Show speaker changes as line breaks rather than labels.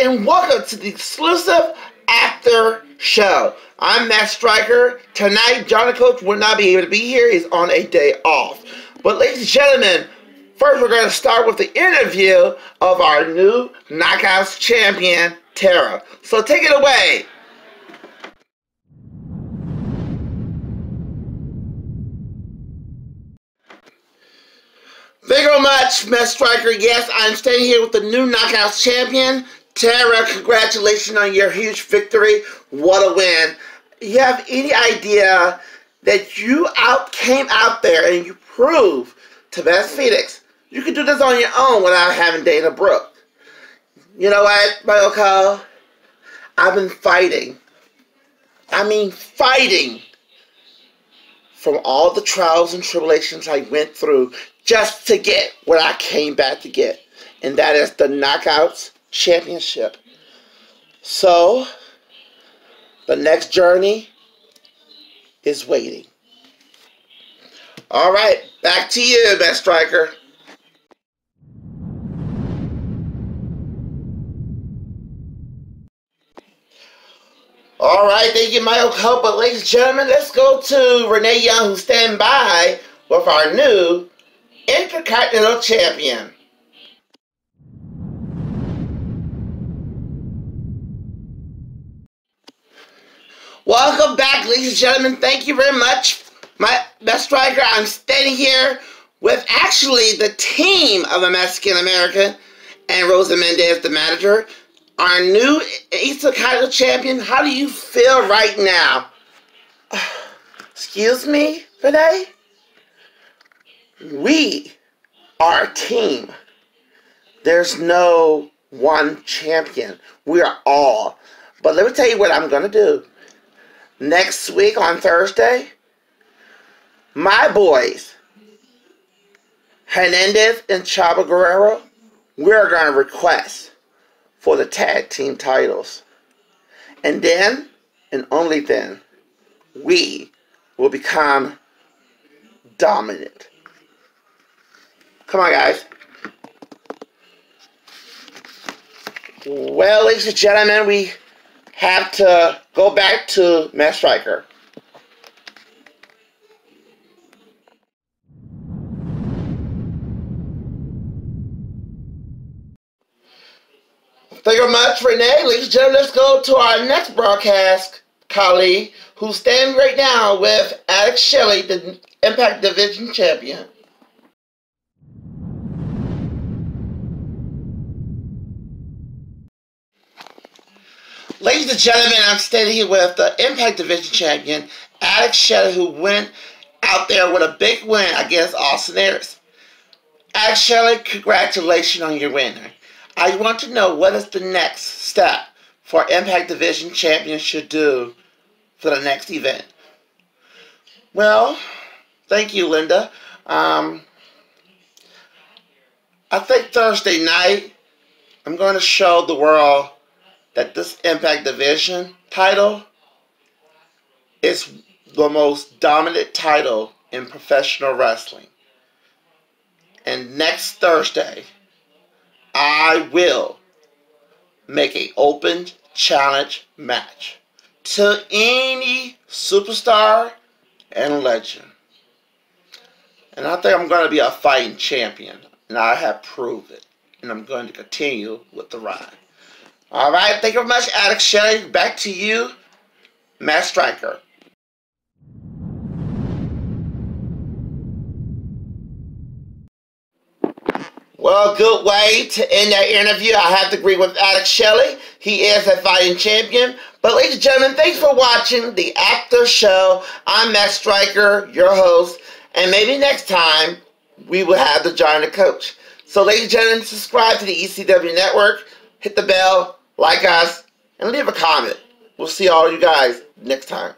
and welcome to the exclusive after show. I'm Matt Striker. Tonight, Johnny Coach will not be able to be here. He's on a day off. But ladies and gentlemen, first we're going to start with the interview of our new Knockouts champion, Tara. So take it away. Thank you very much, Matt Striker. Yes, I'm standing here with the new Knockouts champion, Tara. Congratulations on your huge victory. What a win. You have any idea that you out came out there and you proved to Beth Phoenix you can do this on your own without having Dana Brooke. You know what, Michael Cole? I've been fighting. I mean fighting from all the trials and tribulations I went through just to get what I came back to get. And that is the Knockouts Championship. So, the next journey is waiting. All right, back to you, best striker. All right, thank you, Michael. But ladies and gentlemen, let's go to Renee Young, standing by with our new Intercontinental Champion. Welcome back, ladies and gentlemen. Thank you very much. My best striker, I'm standing here with actually the team of a Mexican American and Rosa Mendez, the manager. Our new Intercontinental Champion. How do you feel right now? Excuse me, Renee? We are a team. There's no one champion. We are all. But let me tell you what I'm going to do. Next week on Thursday, my boys, Hernandez and Chavo Guerrero, we're going to request for the tag team titles. And then, and only then, we will become dominant. Come on, guys. Well, ladies and gentlemen, we have to go back to Matt Striker. Thank you very much, Renee. Ladies and gentlemen, let's go to our next broadcast colleague who's standing right now with Alex Shelley, the Impact Division Champion. Ladies and gentlemen, I'm standing here with the Impact Division Champion, Alex Shelley, who went out there with a big win against Austin Aries. Alex Shelley, congratulations on your win. I want to know what is the next step for Impact Division Champion should do for the next event. Well, thank you, Linda. Um, I think Thursday night, I'm going to show the world that this Impact Division title is the most dominant title in professional wrestling. And next Thursday, I will make an open challenge match to any superstar and legend. And I think I'm going to be a fighting champion. And I have proved it. And I'm going to continue with the ride. All right, thank you very much, Alex Shelley. Back to you, Matt Striker. Well, good way to end that interview. I have to agree with Alex Shelley. He is a fighting champion. But ladies and gentlemen, thanks for watching the After Show. I'm Matt Striker, your host. And maybe next time, we will have the Giant Coach. So ladies and gentlemen, subscribe to the ECW Network. Hit the bell like us, and leave a comment. We'll see all you guys next time.